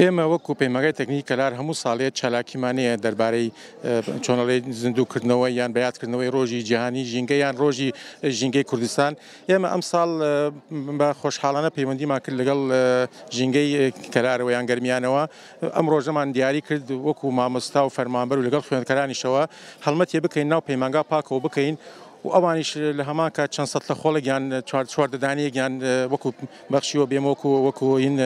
ئێمە وەکو پەیمانگای تەکنیکی کەلار هەموو ساڵێ چالاکیمان هەیە دەربارەی چۆن ئەڵێی زیندووکردنەوە یان بە یادکردنەوەی ڕۆژی جیهانی ژینگە یان ڕۆژی ژینگەی کوردستان ئێمە ئەمساڵ بە خۆشحاڵانە پەیوەندیمان کرد لەگەڵ ژینگەی کەلارەوە یان گەرمیانەوە ئەم ڕۆژەمان دیاری کرد وەکو مامۆستا و فەرمانبەر و لەگەڵ خوێندکارانیشەوە هەڵمەتێ بکەین ناو پەیمانگا پاکەوە بکەین و ئەوانیش لە هەمان کات چەند سەتلە خۆڵێکیان چوار چوار ددانەیەکیان وەکو بەخشیوە بێم وەکو وەکو هین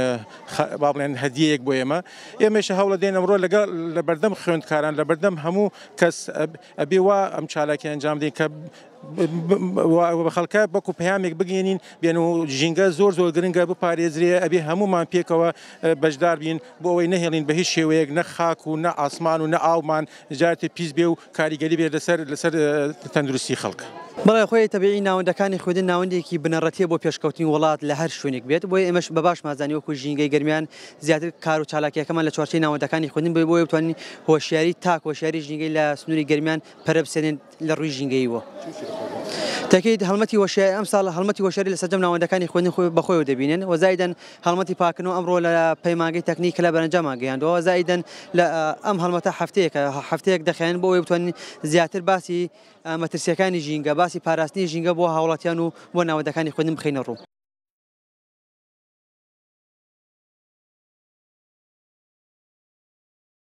با بڵێن هەدیەیەک بۆ ئێمە ئێمەش هەوڵە دێن ئەمڕۆ لەگەڵ لە بەردەم خوێندکاران لە بەردەم هەموو کەس ئەبێ وا ئەم چالاکی ئەنجام دێن کە بە خەڵکە بەکو پەیامێک بگەێنین بێن و ژینگە زۆر زۆر گرنگە بپارێزرێ ئەبێ هەمومان پێکەوە بەشدار بین بۆ ئەوەی نەهێڵین بە هیچ شێوەیەک نە خاک و نە ئاسمان و نە ئاومان جارتی پیس بێ و کاریگەری بێت لەسەر لەسەر تەندروستی خەڵک. بەڵێ خۆی تەبیعی ناوەندەکانی خوێندن ناوەندێکی بنەڕەتیە بۆ پێشکەوتنی وڵات لە هەر شوێنێک بێت بۆیە ئێمەش بە باشمان زانی وەکو ژینگەی گەرمیان زیاتر کار و چالاکیەکەمان لە چوارچێی ناوەندەکانی خوێندن بۆی بۆیە بتوانین هۆشیاری تاک هۆشیاری ژینگەی لە سنووری گەرمیان پەرە بسێنێن لە ڕووی ژینگەییەوە. تەکیت هەڵمەتی وەشیاری ئەمساڵ هەڵمەتی وەشاری لە سەرجەم ناوەندەکانی خوێندن خۆی بەخۆیەوە دەبینن وەزایدەن هەڵمەتی پاکردنەوە ئەمڕۆ لە پەیمانگەی تەکنیک لە بەرەنجامان گەیاندەوە زائیدەن لە ئەم هەڵمەتە هەفتەیەکە هەفتەیەک دەخێن بۆ ئەوی بتوانین زیاتر باسی مەترسیەکانی ژینگە باسی پاراستنی ژینگە بۆ هاوڵاتیان و بۆ ناوەندەکانی خوێندن بخینە ڕوو